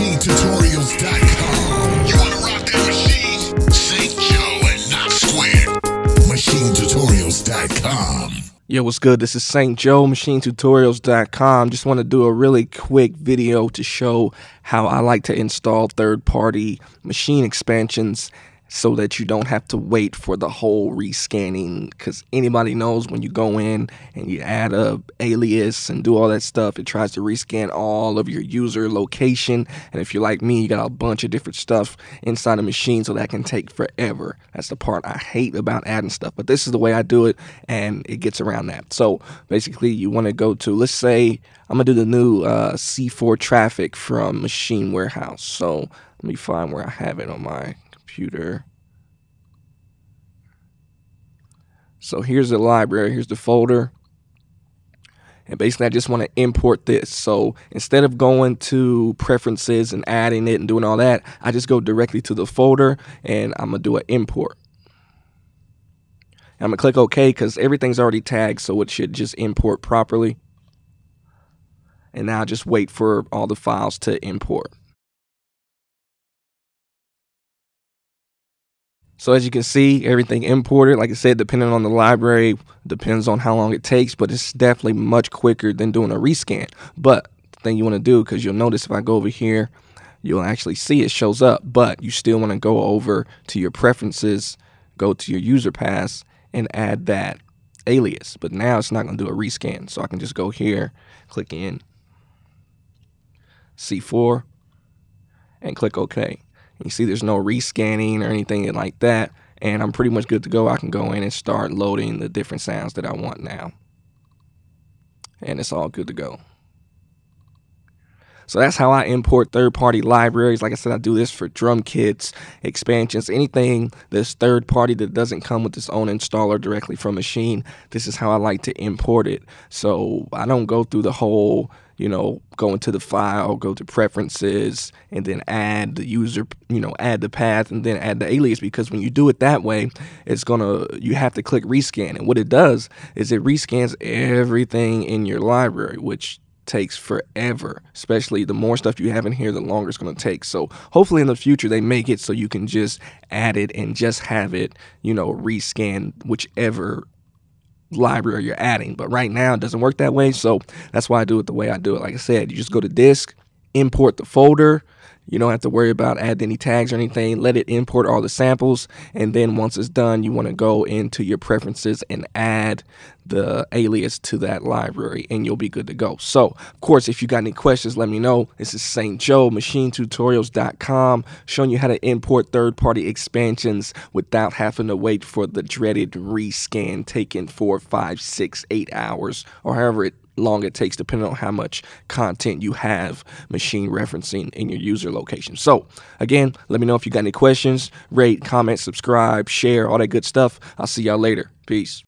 MaschineTutorials.com. You wanna rock that machine? St. Joe and not square. MaschineTutorials.com. Yo, what's good? This is St. Joe, MaschineTutorials.com. Just want to do a really quick video to show how I like to install third party Maschine expansions so that you don't have to wait for the whole rescanning because anybody knows when you go in and you add a alias and do all that stuff it tries to rescan all of your user location. And if you're like me you got a bunch of different stuff inside a Maschine so that can take forever. That's the part i hate about adding stuff but this is the way i do it and it gets around that. So basically you want to go to let's say i'm gonna do the new uh, c4 traffic from Maschine Warehouse. So let me find where i have it on my computer. So here's the library, here's the folder. And basically, I just want to import this. So instead of going to preferences and adding it and doing all that, I just go directly to the folder and I'm going to do an import. I'm going to click OK because everything's already tagged, so it should just import properly. And now just wait for all the files to import. So as you can see, everything imported, like I said, depending on the library, depends on how long it takes, but it's definitely much quicker than doing a rescan. But the thing you want to do, because you'll notice if I go over here, you'll actually see it shows up, but you still want to go over to your preferences, go to your user pass, and add that alias. But now it's not going to do a rescan. So I can just go here, click in, C4, and click OK. You see there's no rescanning or anything like that. And I'm pretty much good to go. I can go in and start loading the different sounds that I want now. And it's all good to go. So that's how I import third party libraries. Like I said, I do this for drum kits, expansions, anything that's third party that doesn't come with its own installer directly from Maschine. This is how I like to import it. So I don't go through the whole you know, go into the file, go to preferences, and then add the user, you know, add the path and then add the alias because when you do it that way, it's gonna, you have to click rescan. And what it does is it rescans everything in your library, which takes forever. Especially the more stuff you have in here, the longer it's going to take. So hopefully in the future they make it so you can just add it and just have it, you know, rescan whichever library you're adding. But right now it doesn't work that way. So that's why I do it the way I do it. Like I said, you just go to disk, import the folder, you don't have to worry about adding any tags or anything. Let it import all the samples. And then once it's done, you want to go into your preferences and add the alias to that library and you'll be good to go. So, of course, if you got any questions, let me know. This is St. Joe, maschinetutorials.com, showing you how to import third party expansions without having to wait for the dreaded rescan taking four, five, six, eight hours or however it long it takes depending on how much content you have Maschine referencing in your user location. So again, let me know if you got any questions, rate, comment, subscribe, share, all that good stuff. I'll see y'all later. Peace.